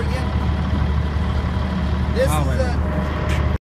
over again. This oh, is the...